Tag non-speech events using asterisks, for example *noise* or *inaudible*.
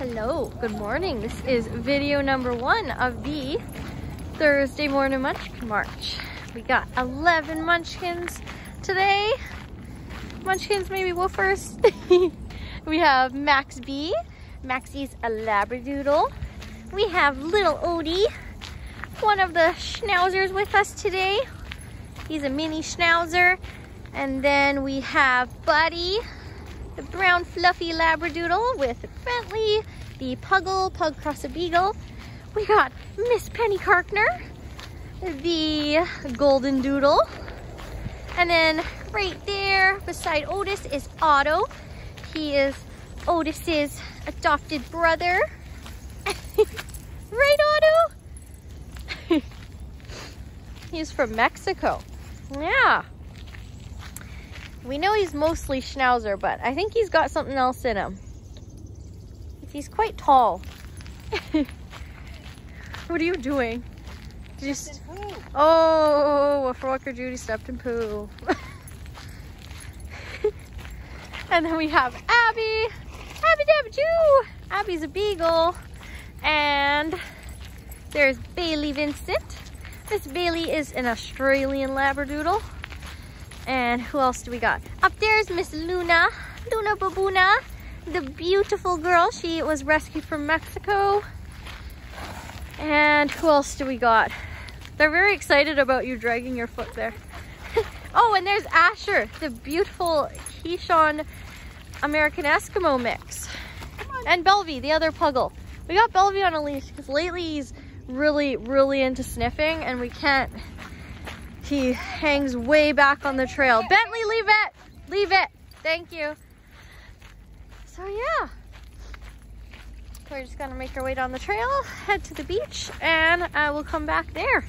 Hello, good morning. This is video number one of the Thursday morning munchkin march. We got 11 munchkins today. Munchkins, maybe woofers. *laughs* we have Max B. Maxie's a Labradoodle. We have little Odie, one of the schnauzers with us today. He's a mini schnauzer. And then we have Buddy, the brown fluffy Labradoodle with Bentley, the Puggle, Pug Cross a Beagle. We got Miss Penny Carkner, the Golden Doodle. And then right there beside Otis is Otto. He is Otis's adopted brother. *laughs* right, Otto? *laughs* He's from Mexico. Yeah. We know he's mostly Schnauzer, but I think he's got something else in him. He's quite tall. *laughs* what are you doing? Just oh, for Walker Judy stepped in poo. *laughs* and then we have Abby, Abby Dabby Jew. Abby's a beagle, and there's Bailey Vincent. Miss Bailey is an Australian Labradoodle. And who else do we got? Up there's Miss Luna, Luna Babuna, the beautiful girl. She was rescued from Mexico. And who else do we got? They're very excited about you dragging your foot there. *laughs* oh, and there's Asher, the beautiful Keeshond American Eskimo mix. And Belvy, the other puggle. We got Belvy on a leash because lately he's really, really into sniffing and we can't he hangs way back on the trail. Bentley, leave it. Leave it. Thank you. So yeah. We're just gonna make our way down the trail, head to the beach, and I will come back there.